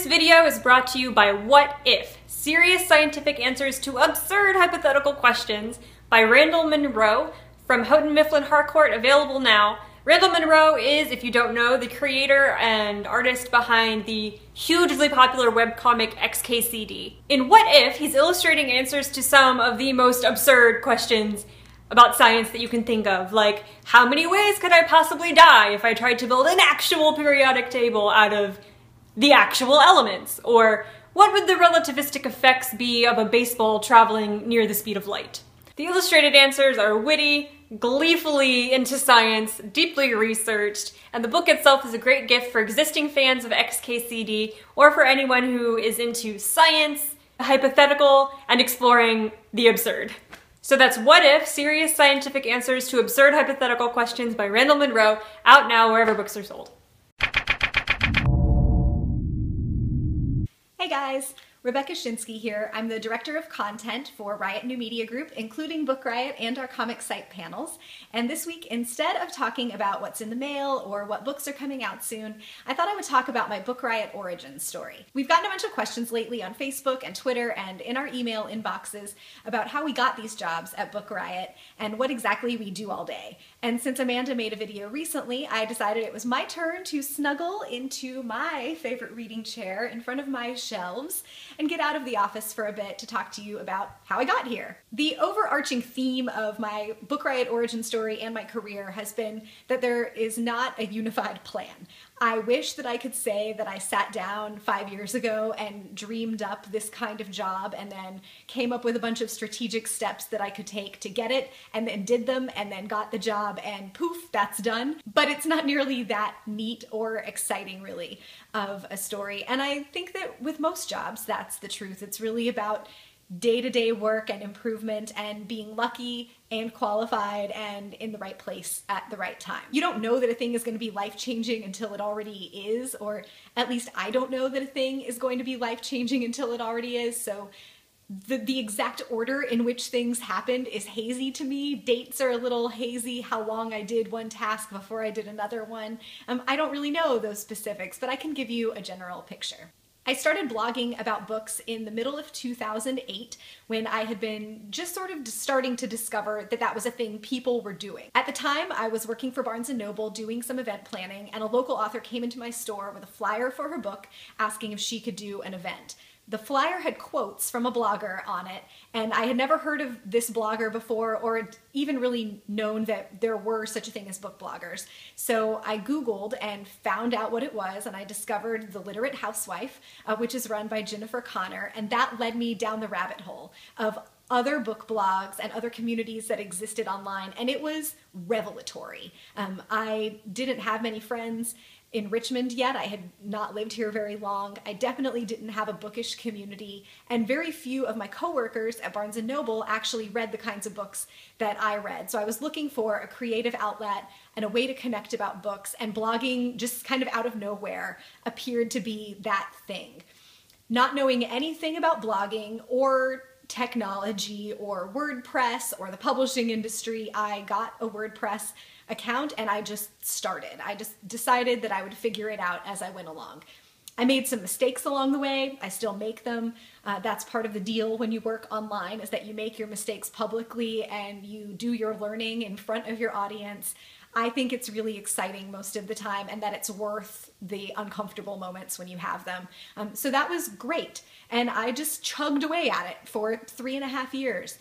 This video is brought to you by What If? Serious scientific answers to absurd hypothetical questions by Randall Munroe from Houghton Mifflin Harcourt, available now. Randall Munroe is, if you don't know, the creator and artist behind the hugely popular webcomic XKCD. In What If, he's illustrating answers to some of the most absurd questions about science that you can think of, like how many ways could I possibly die if I tried to build an actual periodic table out of the actual elements? Or what would the relativistic effects be of a baseball traveling near the speed of light? The illustrated answers are witty, gleefully into science, deeply researched, and the book itself is a great gift for existing fans of XKCD or for anyone who is into science, hypothetical, and exploring the absurd. So that's What If? Serious Scientific Answers to Absurd Hypothetical Questions by Randall Munroe, out now wherever books are sold. Guys, Rebecca Schinsky here. I'm the Director of Content for Riot New Media Group, including Book Riot and our comic site panels. And this week, instead of talking about what's in the mail or what books are coming out soon, I thought I would talk about my Book Riot origin story. We've gotten a bunch of questions lately on Facebook and Twitter and in our email inboxes about how we got these jobs at Book Riot and what exactly we do all day. And since Amanda made a video recently, I decided it was my turn to snuggle into my favorite reading chair in front of my shelves and get out of the office for a bit to talk to you about how I got here. The overarching theme of my Book Riot origin story and my career has been that there is not a unified plan. I wish that I could say that I sat down five years ago and dreamed up this kind of job and then came up with a bunch of strategic steps that I could take to get it and then did them and then got the job and poof, that's done. But it's not nearly that neat or exciting, really, of a story. And I think that with most jobs, that's the truth. It's really about day to day work and improvement and being lucky and qualified and in the right place at the right time. You don't know that a thing is going to be life changing until it already is, or at least I don't know that a thing is going to be life changing until it already is. So the, the exact order in which things happened is hazy to me. Dates are a little hazy, how long I did one task before I did another one. Um, I don't really know those specifics, but I can give you a general picture. I started blogging about books in the middle of 2008 when I had been just sort of starting to discover that that was a thing people were doing. At the time, I was working for Barnes & Noble doing some event planning and a local author came into my store with a flyer for her book asking if she could do an event. The flyer had quotes from a blogger on it, and I had never heard of this blogger before or even really known that there were such a thing as book bloggers. So I Googled and found out what it was, and I discovered The Literate Housewife, uh, which is run by Jennifer Connor, and that led me down the rabbit hole of other book blogs and other communities that existed online, and it was revelatory. Um, I didn't have many friends in Richmond yet. I had not lived here very long. I definitely didn't have a bookish community, and very few of my coworkers at Barnes & Noble actually read the kinds of books that I read. So I was looking for a creative outlet and a way to connect about books, and blogging just kind of out of nowhere appeared to be that thing. Not knowing anything about blogging or technology or WordPress or the publishing industry, I got a WordPress account and I just started. I just decided that I would figure it out as I went along. I made some mistakes along the way. I still make them. Uh, that's part of the deal when you work online is that you make your mistakes publicly and you do your learning in front of your audience. I think it's really exciting most of the time and that it's worth the uncomfortable moments when you have them. Um, so that was great. And I just chugged away at it for three and a half years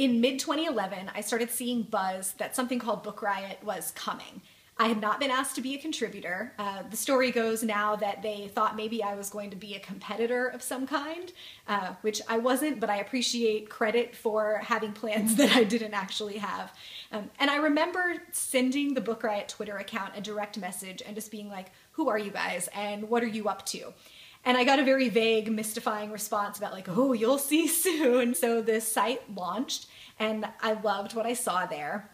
in mid 2011, I started seeing buzz that something called Book Riot was coming. I had not been asked to be a contributor. Uh, the story goes now that they thought maybe I was going to be a competitor of some kind, uh, which I wasn't, but I appreciate credit for having plans that I didn't actually have. Um, and I remember sending the Book Riot Twitter account a direct message and just being like, who are you guys and what are you up to? And I got a very vague, mystifying response about like, oh, you'll see soon. So the site launched and I loved what I saw there.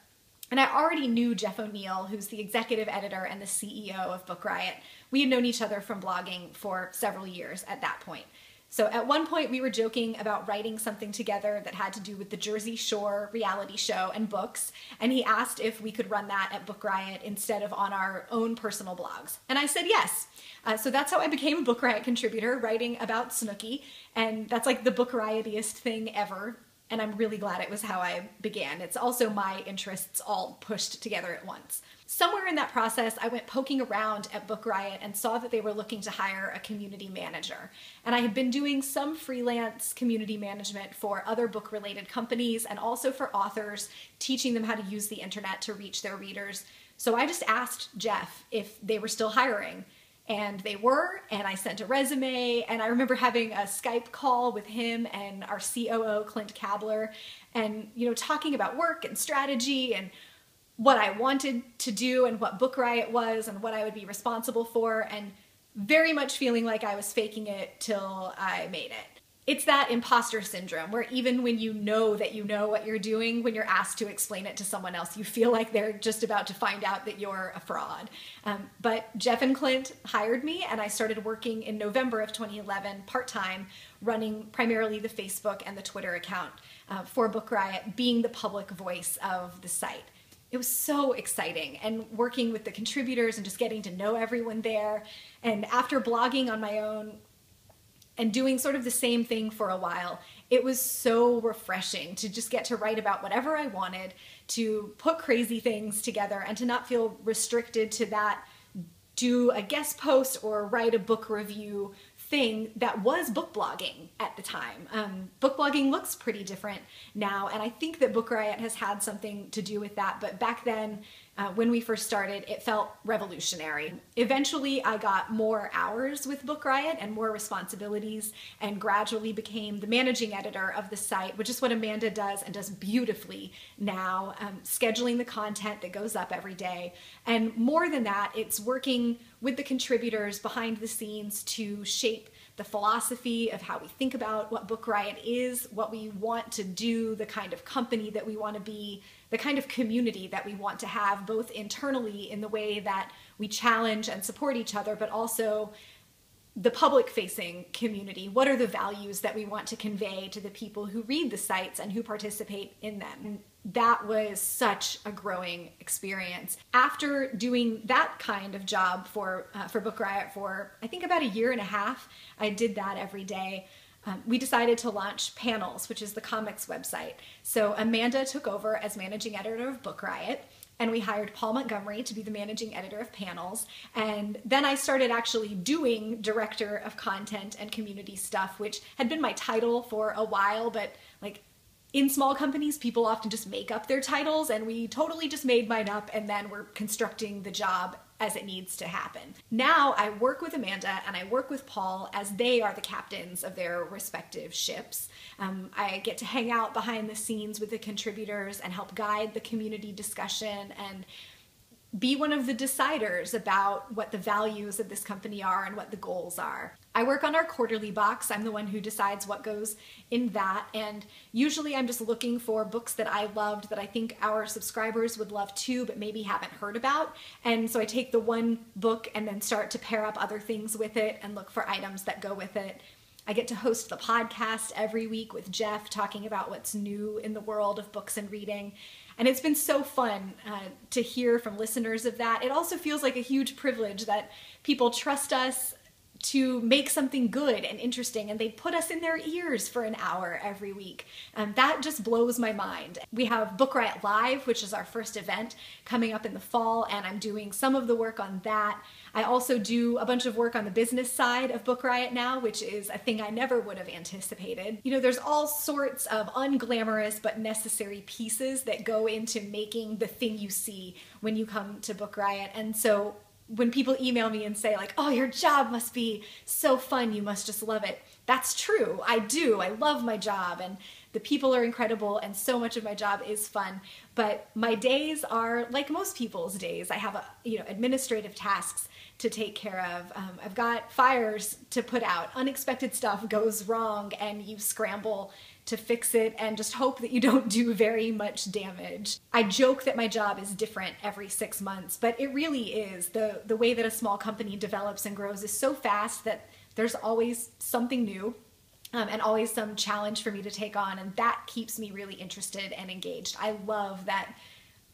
And I already knew Jeff O'Neal, who's the executive editor and the CEO of Book Riot. We had known each other from blogging for several years at that point. So at one point, we were joking about writing something together that had to do with the Jersey Shore reality show and books, and he asked if we could run that at Book Riot instead of on our own personal blogs. And I said yes. Uh, so that's how I became a Book Riot contributor, writing about Snooki, and that's like the Book Riot-iest thing ever. And I'm really glad it was how I began. It's also my interests all pushed together at once. Somewhere in that process, I went poking around at Book Riot and saw that they were looking to hire a community manager. And I had been doing some freelance community management for other book related companies and also for authors, teaching them how to use the internet to reach their readers. So I just asked Jeff if they were still hiring. And they were, and I sent a resume, and I remember having a Skype call with him and our COO, Clint Kabler, and you know, talking about work and strategy and what I wanted to do and what Book Riot was and what I would be responsible for, and very much feeling like I was faking it till I made it. It's that imposter syndrome where even when you know that you know what you're doing, when you're asked to explain it to someone else, you feel like they're just about to find out that you're a fraud. Um, but Jeff and Clint hired me, and I started working in November of 2011 part time, running primarily the Facebook and the Twitter account uh, for Book Riot, being the public voice of the site it was so exciting and working with the contributors and just getting to know everyone there. And after blogging on my own and doing sort of the same thing for a while, it was so refreshing to just get to write about whatever I wanted, to put crazy things together, and to not feel restricted to that do a guest post or write a book review thing that was book blogging at the time. Um, book blogging looks pretty different now, and I think that Book Riot has had something to do with that. But back then, uh, when we first started, it felt revolutionary. Eventually, I got more hours with Book Riot and more responsibilities, and gradually became the managing editor of the site, which is what Amanda does and does beautifully now, um, scheduling the content that goes up every day. And more than that, it's working with the contributors behind the scenes to shape the philosophy of how we think about what Book Riot is, what we want to do, the kind of company that we want to be, the kind of community that we want to have, both internally in the way that we challenge and support each other, but also the public facing community. What are the values that we want to convey to the people who read the sites and who participate in them? That was such a growing experience. After doing that kind of job for uh, for Book Riot for I think about a year and a half, I did that every day. Um, we decided to launch Panels, which is the comics website. So Amanda took over as managing editor of Book Riot, and we hired Paul Montgomery to be the managing editor of Panels. And then I started actually doing director of content and community stuff, which had been my title for a while, but like in small companies, people often just make up their titles, and we totally just made mine up, and then we're constructing the job as it needs to happen. Now I work with Amanda and I work with Paul as they are the captains of their respective ships. Um, I get to hang out behind the scenes with the contributors and help guide the community discussion and be one of the deciders about what the values of this company are and what the goals are. I work on our quarterly box. I'm the one who decides what goes in that. And usually I'm just looking for books that I loved that I think our subscribers would love too, but maybe haven't heard about. And so I take the one book and then start to pair up other things with it and look for items that go with it. I get to host the podcast every week with Jeff talking about what's new in the world of books and reading. And it's been so fun uh, to hear from listeners of that. It also feels like a huge privilege that people trust us to make something good and interesting and they put us in their ears for an hour every week. Um, that just blows my mind. We have Book Riot Live, which is our first event coming up in the fall, and I'm doing some of the work on that. I also do a bunch of work on the business side of Book Riot now, which is a thing I never would have anticipated. You know, there's all sorts of unglamorous but necessary pieces that go into making the thing you see when you come to Book Riot. And so when people email me and say like, "Oh, your job must be so fun. You must just love it." That's true. I do. I love my job and the people are incredible and so much of my job is fun. But my days are like most people's days. I have a, you know, administrative tasks to take care of. Um, I've got fires to put out. Unexpected stuff goes wrong, and you scramble to fix it and just hope that you don't do very much damage. I joke that my job is different every six months, but it really is. The, the way that a small company develops and grows is so fast that there's always something new um, and always some challenge for me to take on. And that keeps me really interested and engaged. I love that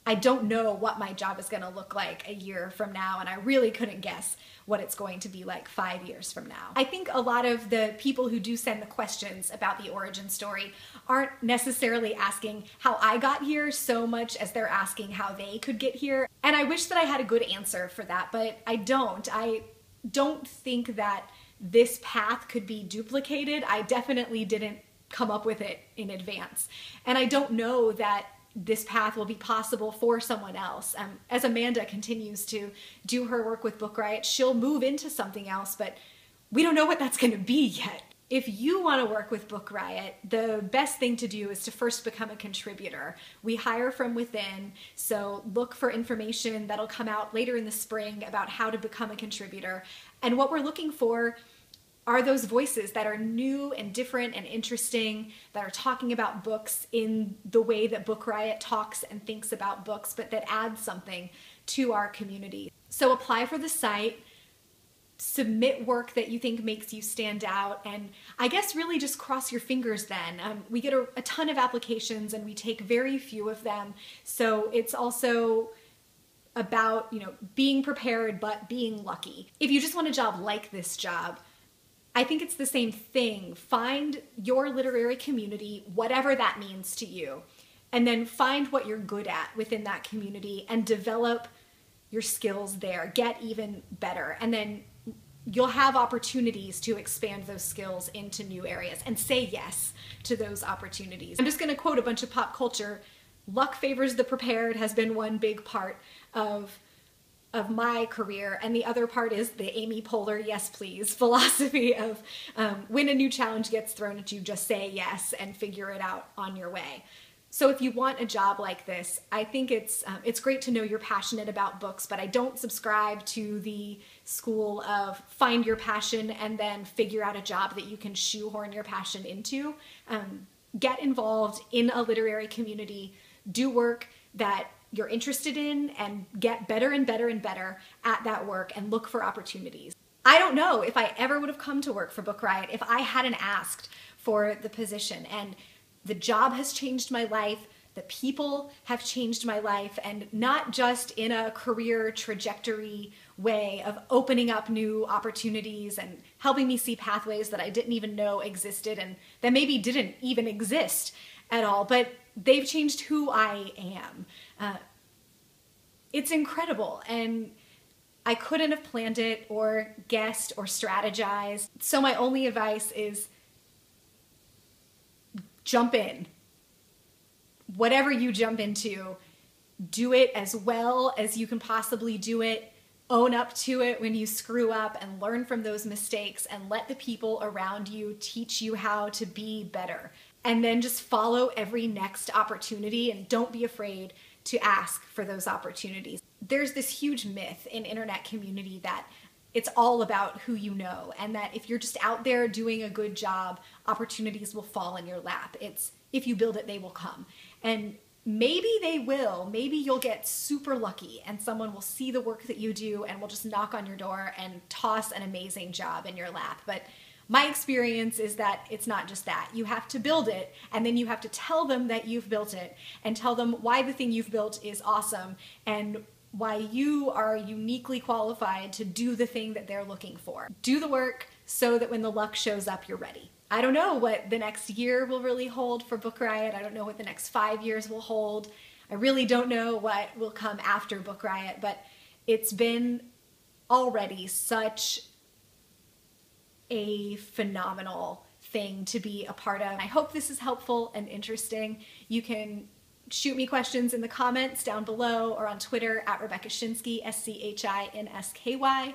I don't know what my job is going to look like a year from now, and I really couldn't guess what it's going to be like five years from now. I think a lot of the people who do send the questions about the origin story aren't necessarily asking how I got here so much as they're asking how they could get here. And I wish that I had a good answer for that, but I don't. I don't think that this path could be duplicated. I definitely didn't come up with it in advance. And I don't know that this path will be possible for someone else. Um, as Amanda continues to do her work with Book Riot, she'll move into something else, but we don't know what that's going to be yet. If you want to work with Book Riot, the best thing to do is to first become a contributor. We hire from within, so look for information that'll come out later in the spring about how to become a contributor. And what we're looking for are those voices that are new and different and interesting, that are talking about books in the way that Book Riot talks and thinks about books, but that add something to our community. So apply for the site, submit work that you think makes you stand out, and I guess really just cross your fingers then. Um, we get a, a ton of applications and we take very few of them, so it's also about you know being prepared but being lucky. If you just want a job like this job, I think it's the same thing. Find your literary community, whatever that means to you, and then find what you're good at within that community and develop your skills there. Get even better. And then you'll have opportunities to expand those skills into new areas and say yes to those opportunities. I'm just going to quote a bunch of pop culture. Luck favors the prepared has been one big part of of my career, and the other part is the Amy Poehler yes please philosophy of um, when a new challenge gets thrown at you, just say yes and figure it out on your way. So if you want a job like this, I think it's um, it's great to know you're passionate about books, but I don't subscribe to the school of find your passion and then figure out a job that you can shoehorn your passion into. Um, get involved in a literary community, do work that you're interested in and get better and better and better at that work and look for opportunities. I don't know if I ever would have come to work for Book Riot if I hadn't asked for the position. And the job has changed my life. The people have changed my life, and not just in a career trajectory way of opening up new opportunities and helping me see pathways that I didn't even know existed and that maybe didn't even exist at all, but they've changed who I am. Uh, it's incredible, and I couldn't have planned it or guessed or strategized. So, my only advice is jump in. Whatever you jump into, do it as well as you can possibly do it. Own up to it when you screw up and learn from those mistakes and let the people around you teach you how to be better. And then just follow every next opportunity and don't be afraid to ask for those opportunities. There's this huge myth in internet community that it's all about who you know and that if you're just out there doing a good job, opportunities will fall in your lap. It's if you build it, they will come. And maybe they will. Maybe you'll get super lucky and someone will see the work that you do and will just knock on your door and toss an amazing job in your lap. But my experience is that it's not just that. You have to build it, and then you have to tell them that you've built it, and tell them why the thing you've built is awesome, and why you are uniquely qualified to do the thing that they're looking for. Do the work so that when the luck shows up, you're ready. I don't know what the next year will really hold for Book Riot. I don't know what the next five years will hold. I really don't know what will come after Book Riot, but it's been already such a phenomenal thing to be a part of. I hope this is helpful and interesting. You can shoot me questions in the comments down below or on Twitter at Rebecca Schinsky, S C H I N S K Y.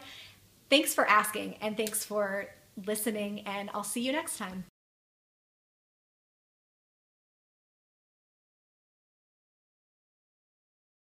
Thanks for asking and thanks for listening, and I'll see you next time.